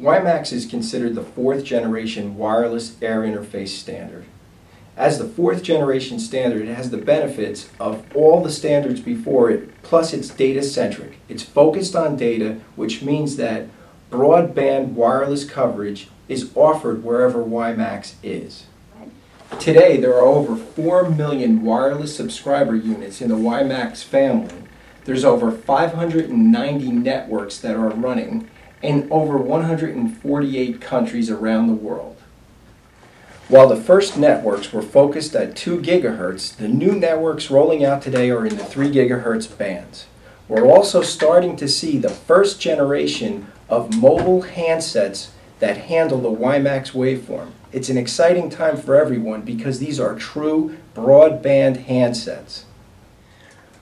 WiMAX is considered the fourth generation wireless air interface standard. As the fourth generation standard, it has the benefits of all the standards before it, plus it's data centric. It's focused on data, which means that broadband wireless coverage is offered wherever WiMAX is. Today, there are over 4 million wireless subscriber units in the WiMAX family. There's over 590 networks that are running in over 148 countries around the world. While the first networks were focused at 2 gigahertz, the new networks rolling out today are in the 3 gigahertz bands. We're also starting to see the first generation of mobile handsets that handle the WiMAX waveform. It's an exciting time for everyone because these are true broadband handsets.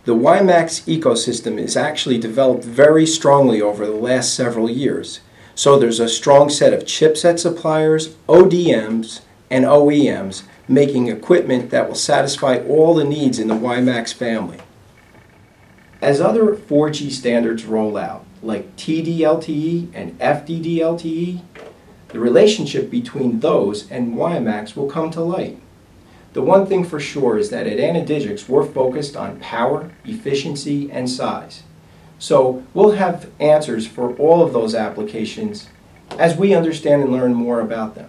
The WiMAX ecosystem is actually developed very strongly over the last several years. So there's a strong set of chipset suppliers, ODMs, and OEMs making equipment that will satisfy all the needs in the WiMAX family. As other 4G standards roll out, like TD-LTE and FDD-LTE, the relationship between those and WiMAX will come to light. The one thing for sure is that at ANADIGICS we're focused on power, efficiency, and size. So we'll have answers for all of those applications as we understand and learn more about them.